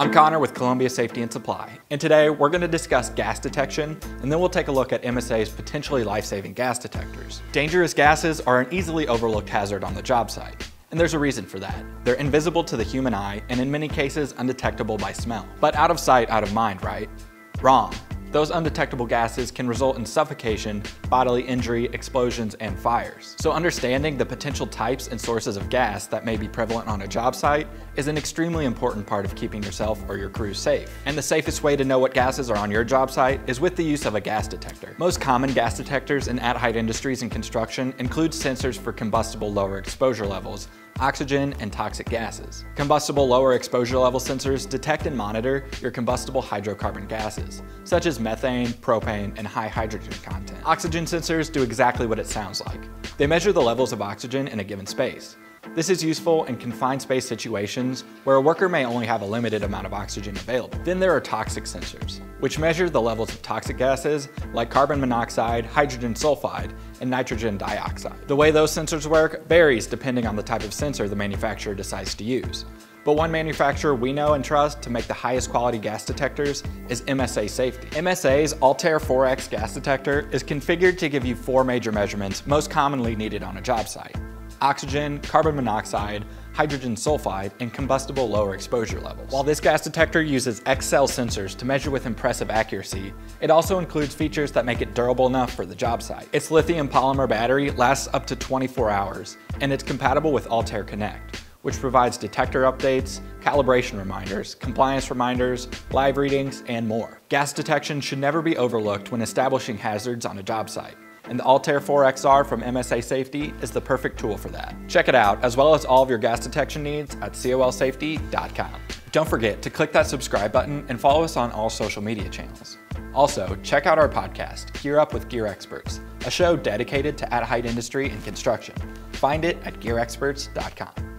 I'm Connor with Columbia Safety and Supply, and today we're going to discuss gas detection, and then we'll take a look at MSA's potentially life-saving gas detectors. Dangerous gases are an easily overlooked hazard on the job site. And there's a reason for that. They're invisible to the human eye and in many cases undetectable by smell. But out of sight, out of mind, right? Wrong. Those undetectable gases can result in suffocation, bodily injury, explosions, and fires. So understanding the potential types and sources of gas that may be prevalent on a job site is an extremely important part of keeping yourself or your crew safe. And the safest way to know what gases are on your job site is with the use of a gas detector. Most common gas detectors in at-height industries and construction include sensors for combustible lower exposure levels, oxygen, and toxic gases. Combustible lower exposure level sensors detect and monitor your combustible hydrocarbon gases, such as methane, propane, and high hydrogen content. Oxygen sensors do exactly what it sounds like. They measure the levels of oxygen in a given space. This is useful in confined space situations where a worker may only have a limited amount of oxygen available. Then there are toxic sensors, which measure the levels of toxic gases like carbon monoxide, hydrogen sulfide, and nitrogen dioxide. The way those sensors work varies depending on the type of sensor the manufacturer decides to use. But one manufacturer we know and trust to make the highest quality gas detectors is MSA Safety. MSA's Altair 4XR gas detector is configured to give you four major measurements most commonly needed on a job site oxygen, carbon monoxide, hydrogen sulfide, and combustible lower exposure levels. While this gas detector uses XCell sensors to measure with impressive accuracy, it also includes features that make it durable enough for the job site. Its lithium polymer battery lasts up to 24 hours, and it's compatible with Altair Connect, which provides detector updates, calibration reminders, compliance reminders, live readings, and more. Gas detection should never be overlooked when establishing hazards on a job site and the Altair 4XR from MSA Safety is the perfect tool for that. Check it out, as well as all of your gas detection needs at colsafety.com. Don't forget to click that subscribe button and follow us on all social media channels. Also, check out our podcast, Gear Up with Gear Experts, a show dedicated to at-height industry and construction. Find it at gearexperts.com.